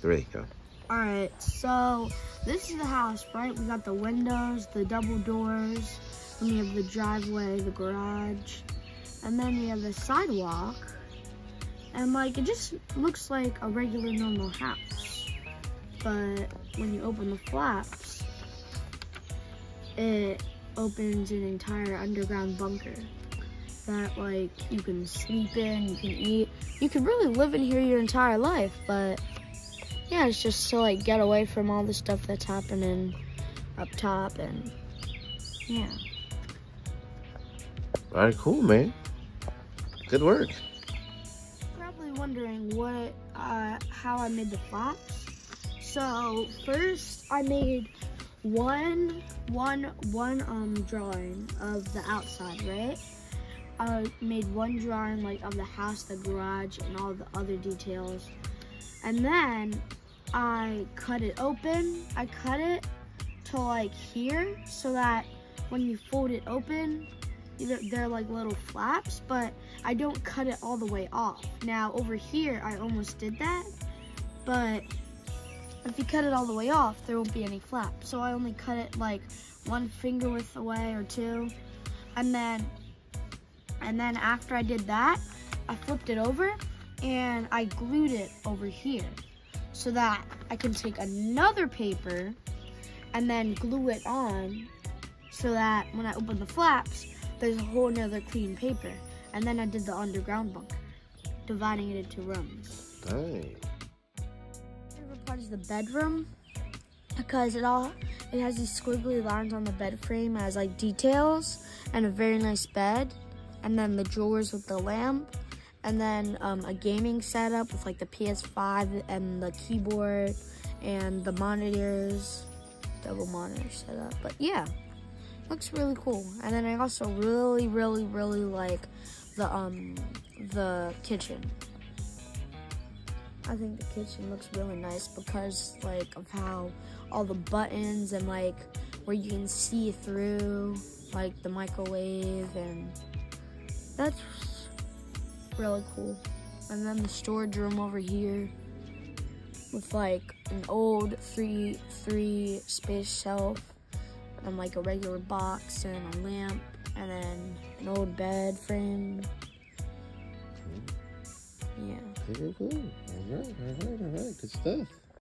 three, go. All right, so this is the house, right? We got the windows, the double doors, and we have the driveway, the garage, and then we have the sidewalk. And like, it just looks like a regular normal house. But when you open the flaps, it opens an entire underground bunker that like you can sleep in, you can eat. You could really live in here your entire life, but yeah, it's just to like get away from all the stuff that's happening up top and yeah. All right, cool, man. Good work. Probably wondering what, uh, how I made the flaps. So first I made one, one, one um drawing of the outside, right? I made one drawing like of the house, the garage, and all the other details. And then I cut it open. I cut it to like here so that when you fold it open, they're, like little flaps, but I don't cut it all the way off. Now over here, I almost did that, but if you cut it all the way off, there won't be any flap. So I only cut it like one finger width away or two. And then, and then after I did that, I flipped it over and I glued it over here so that I can take another paper and then glue it on so that when I open the flaps, there's a whole nother clean paper. And then I did the underground bunker, dividing it into rooms. Nice. favorite part is the bedroom because it all it has these squiggly lines on the bed frame as like details and a very nice bed and then the drawers with the lamp and then um, a gaming setup with like the PS5 and the keyboard and the monitors. Double monitor setup. But yeah. Looks really cool. And then I also really really really like the um the kitchen. I think the kitchen looks really nice because like of how all the buttons and like where you can see through like the microwave and that's really cool. And then the storage room over here with like an old three three space shelf and like a regular box and a lamp and then an old bed frame. Yeah. Very cool. All right, all right, all right. Good stuff.